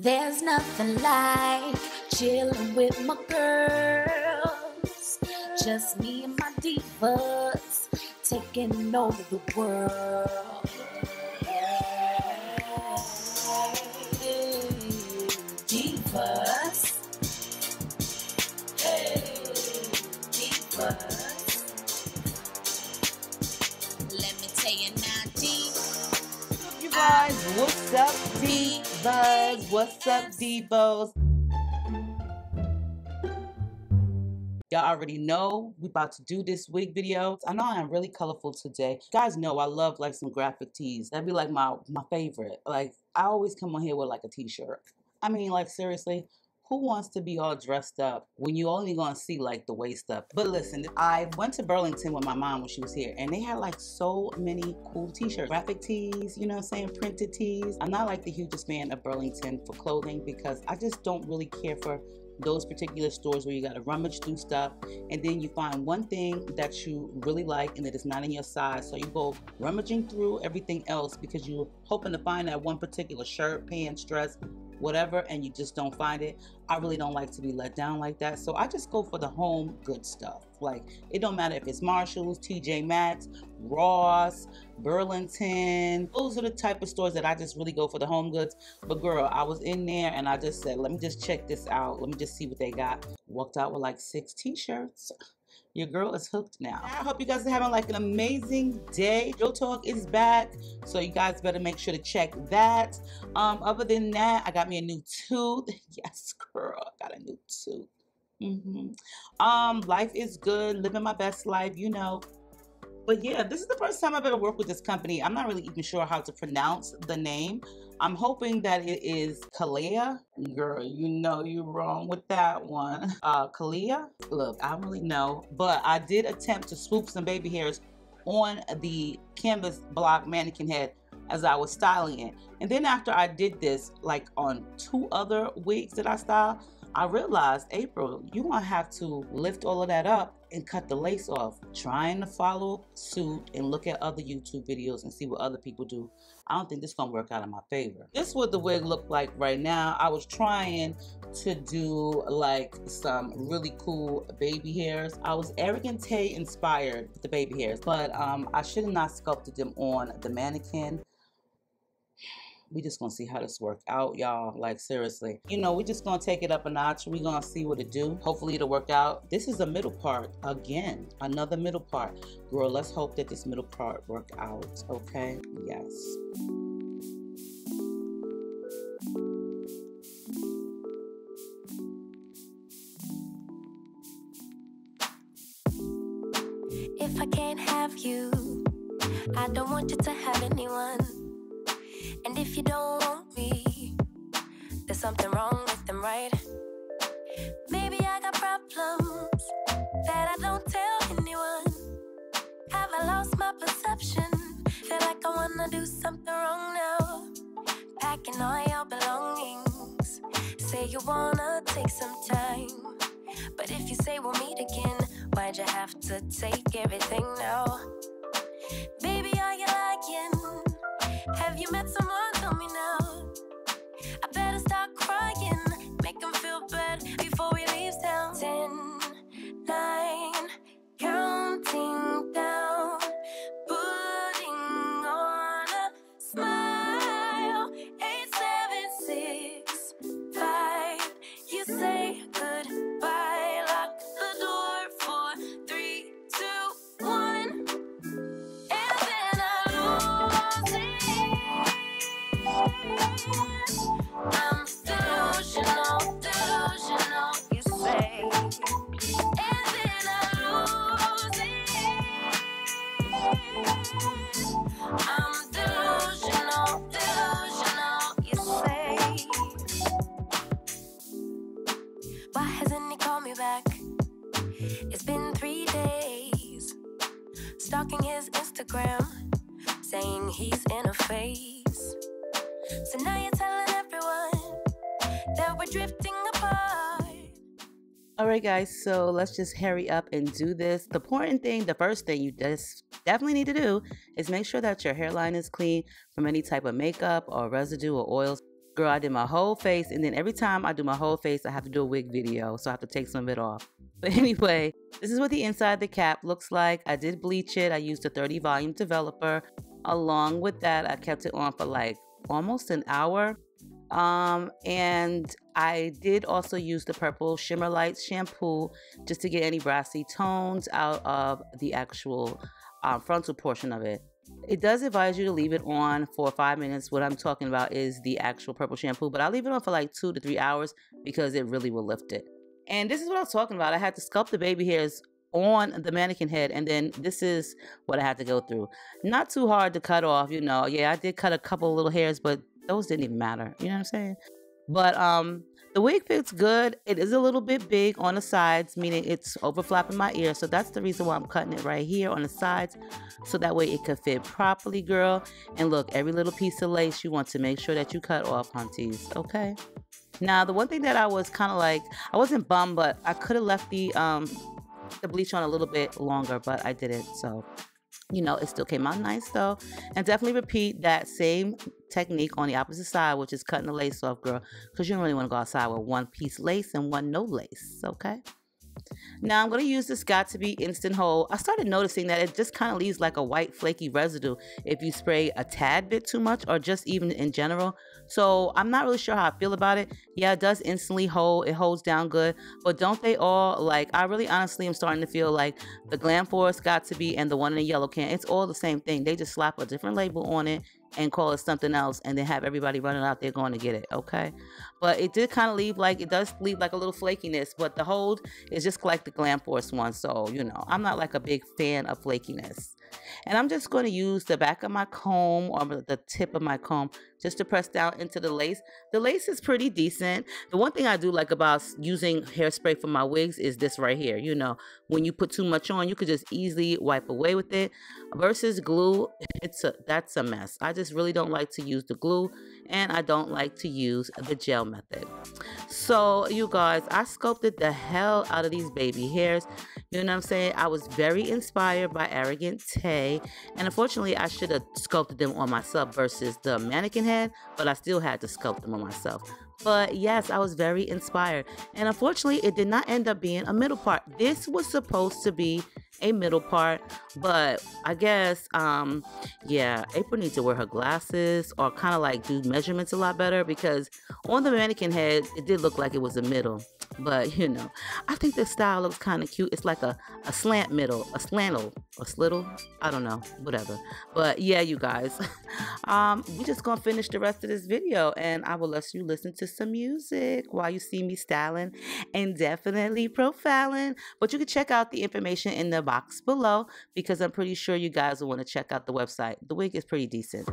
There's nothing like chilling with my girls. Just me and my divas taking over the world. Divas. Hey, divas. Let me tell you now, divas. You guys, what's up, divas? What's up, divos? Y'all already know we about to do this wig video. I know I am really colorful today. You guys know I love like some graphic tees. That'd be like my my favorite. Like I always come on here with like a t-shirt. I mean, like seriously, who wants to be all dressed up when you only gonna see like the waist up? But listen, I went to Burlington with my mom when she was here, and they had like so many cool t-shirts, graphic tees, you know what I'm saying, printed tees. I'm not like the hugest fan of Burlington for clothing because I just don't really care for those particular stores where you got to rummage through stuff and then you find one thing that you really like and it is not in your size so you go rummaging through everything else because you're hoping to find that one particular shirt pants dress whatever and you just don't find it. I really don't like to be let down like that. So i just go for the home good stuff. Like it don't matter if it's marshalls tj maxx ross burlington. Those are the type of stores that i just really go for the home goods. But girl i was in there and i just said let me just check this out. Let me just see what they got. Walked out with like six t-shirts your girl is hooked now. I hope you guys are having like an amazing day. Joe Talk is back, so you guys better make sure to check that. Um, other than that, I got me a new tooth. Yes, girl, I got a new tooth. Mm-hmm. Um, life is good, living my best life, you know. But yeah, this is the first time I've ever worked with this company. I'm not really even sure how to pronounce the name. I'm hoping that it is Kalea. Girl, you know you're wrong with that one. Uh, Kalea? Look, I don't really know, but I did attempt to swoop some baby hairs on the canvas block mannequin head as I was styling it. And then after I did this, like on two other wigs that I styled, I realized, April, you're gonna have to lift all of that up and cut the lace off. Trying to follow suit and look at other YouTube videos and see what other people do. I don't think this gonna work out in my favor. This is what the wig looked like right now. I was trying to do like some really cool baby hairs. I was Arrogant Tae inspired with the baby hairs, but um, I should have not sculpted them on the mannequin we just gonna see how this work out y'all. Like seriously. You know we just gonna take it up a notch. We gonna see what it do. Hopefully it'll work out. This is the middle part again. Another middle part. Girl let's hope that this middle part work out okay? Yes. If I can't have you, I don't want you to have anyone. You don't want me, there's something wrong with them, right? Maybe I got problems that I don't tell anyone. Have I lost my perception? Feel like I wanna do something wrong now. Packing all your belongings. Say you wanna take some time. But if you say we'll meet again, why'd you have to take everything now? Baby, are you lying? Have you met someone? Right guys so let's just hurry up and do this the important thing the first thing you just definitely need to do is make sure that your hairline is clean from any type of makeup or residue or oils Girl, I did my whole face, and then every time I do my whole face, I have to do a wig video, so I have to take some of it off. But anyway, this is what the inside of the cap looks like. I did bleach it. I used a 30 volume developer. Along with that, I kept it on for like almost an hour. Um, and I did also use the purple Shimmer Lights shampoo just to get any brassy tones out of the actual um, frontal portion of it. It does advise you to leave it on for five minutes. What I'm talking about is the actual purple shampoo, but I'll leave it on for like two to three hours because it really will lift it. And this is what I was talking about. I had to sculpt the baby hairs on the mannequin head and then this is what I had to go through. Not too hard to cut off, you know. Yeah, I did cut a couple little hairs, but those didn't even matter. You know what I'm saying? But um the wig fits good. It is a little bit big on the sides, meaning it's overflapping my ear. So that's the reason why I'm cutting it right here on the sides. So that way it could fit properly, girl. And look, every little piece of lace you want to make sure that you cut off, hunties. Okay? Now, the one thing that I was kind of like, I wasn't bummed, but I could have left the um the bleach on a little bit longer, but I didn't. So you know, it still came out nice though. And definitely repeat that same technique on the opposite side, which is cutting the lace off, girl, because you don't really want to go outside with one piece lace and one no lace, okay? Now I'm going to use this Got2b Instant Hold. I started noticing that it just kind of leaves like a white flaky residue if you spray a tad bit too much or just even in general. So I'm not really sure how I feel about it. Yeah, it does instantly hold. It holds down good. But don't they all, like, I really honestly am starting to feel like the Glam Force Got2b and the one in the yellow can, it's all the same thing. They just slap a different label on it and call it something else and then have everybody running out there going to get it okay? But it did kind of leave like it does leave like a little flakiness but the hold is just like the glam force one so you know i'm not like a big fan of flakiness. And I'm just going to use the back of my comb or the tip of my comb just to press down into the lace. The lace is pretty decent. The one thing I do like about using hairspray for my wigs is this right here. You know, when you put too much on, you could just easily wipe away with it. Versus glue, it's a, that's a mess. I just really don't like to use the glue and I don't like to use the gel method. So you guys, I sculpted the hell out of these baby hairs. You know what I'm saying? I was very inspired by Arrogant Tae. And unfortunately, I should have sculpted them on myself versus the mannequin head, but I still had to sculpt them on myself. But yes, I was very inspired. And unfortunately, it did not end up being a middle part. This was supposed to be a middle part, but I guess, um, yeah, April needs to wear her glasses or kind of like do measurements a lot better because on the mannequin head, it did look like it was a middle. But you know, I think this style looks kind of cute. It's like a, a slant middle, a slantle, a slittle. I don't know, whatever. But yeah, you guys, um, we just gonna finish the rest of this video, and I will let you listen to some music while you see me styling and definitely profiling. But you can check out the information in the box below because I'm pretty sure you guys will want to check out the website. The wig is pretty decent.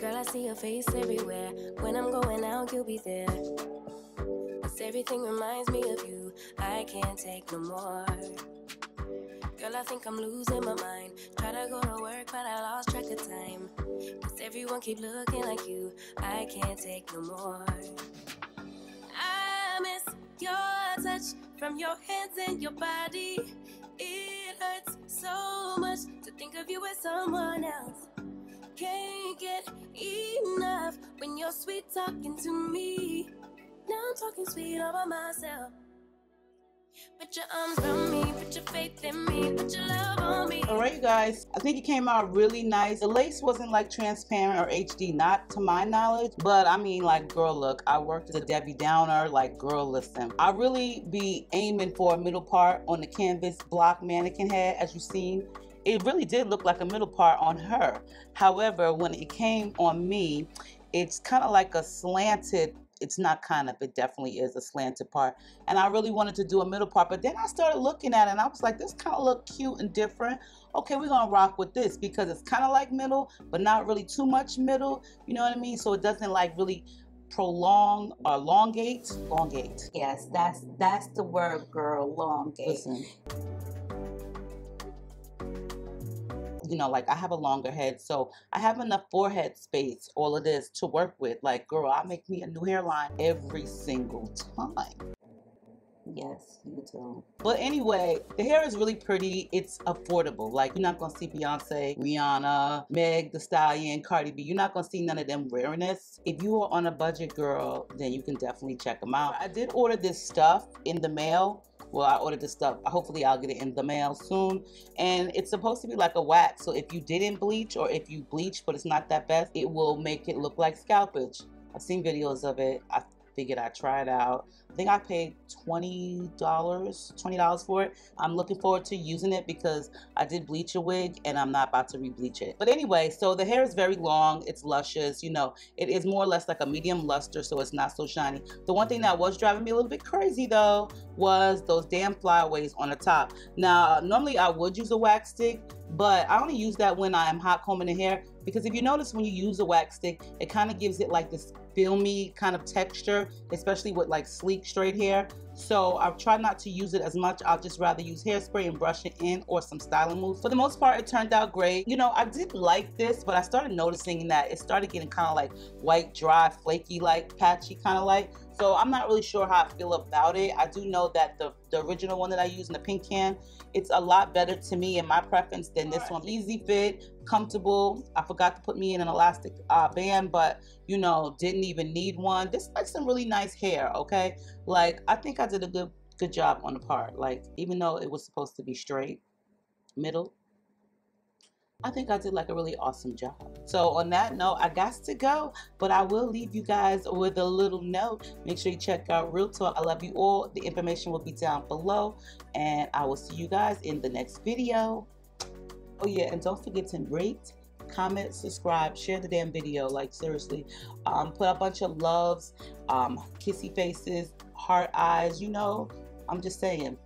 Girl, I see your face everywhere. When I'm going out, you'll be there. Cause everything reminds me of you. I can't take no more. Girl, I think I'm losing my mind. Try to go to work, but I lost track of time. Cause everyone keep looking like you. I can't take no more. I miss your touch from your hands and your body. It hurts so much to think of you as someone else. Can't get enough when you're sweet talking to me. Talking sweet all by myself. Put your arms around me, put your faith in me, put your love on me. All right, you guys. I think it came out really nice. The lace wasn't like transparent or HD, not to my knowledge. But I mean, like, girl, look, I worked as a Debbie Downer. Like, girl, listen. I really be aiming for a middle part on the canvas block mannequin head, as you've seen. It really did look like a middle part on her. However, when it came on me, it's kind of like a slanted it's not kind of it definitely is a slanted part and i really wanted to do a middle part but then i started looking at it and i was like this kind of look cute and different. Okay we're gonna rock with this because it's kind of like middle but not really too much middle you know what i mean? So it doesn't like really prolong or elongate. Elongate. Yes that's that's the word girl elongate. Listen you know, like I have a longer head, so I have enough forehead space, all of this to work with. Like, girl, I make me a new hairline every single time. Yes, you do. But anyway, the hair is really pretty. It's affordable. Like you're not gonna see Beyonce, Rihanna, Meg The Stallion, Cardi B. You're not gonna see none of them wearing this. If you are on a budget, girl, then you can definitely check them out. I did order this stuff in the mail. Well, I ordered this stuff. Hopefully, I'll get it in the mail soon. And it's supposed to be like a wax. So if you didn't bleach or if you bleach but it's not that best, it will make it look like scalpage. I've seen videos of it. I figured I'd try it out. I think I paid $20, $20 for it. I'm looking forward to using it because I did bleach a wig and I'm not about to re-bleach it. But anyway, so the hair is very long. It's luscious. You know, it is more or less like a medium luster, so it's not so shiny. The one thing that was driving me a little bit crazy though was those damn flyaways on the top. Now, normally I would use a wax stick, but I only use that when I'm hot combing the hair because if you notice when you use a wax stick, it kind of gives it like this filmy kind of texture, especially with like sleek straight hair. So I've tried not to use it as much. I'll just rather use hairspray and brush it in or some styling moves. For the most part, it turned out great. You know, I did like this, but I started noticing that it started getting kind of like white, dry, flaky, like patchy kind of like. So I'm not really sure how I feel about it. I do know that the, the original one that I use in the pink can, it's a lot better to me in my preference than this one. Easy fit, comfortable. I forgot to put me in an elastic uh, band, but you know, didn't even need one. This like some really nice hair, okay? Like I think I did a good good job on the part. Like even though it was supposed to be straight, middle, I think I did like a really awesome job. So on that note, I got to go, but I will leave you guys with a little note. Make sure you check out Real Talk. I love you all. The information will be down below, and I will see you guys in the next video. Oh yeah, and don't forget to rate, comment, subscribe, share the damn video. Like seriously, um, put a bunch of loves, um, kissy faces, heart eyes. You know, I'm just saying.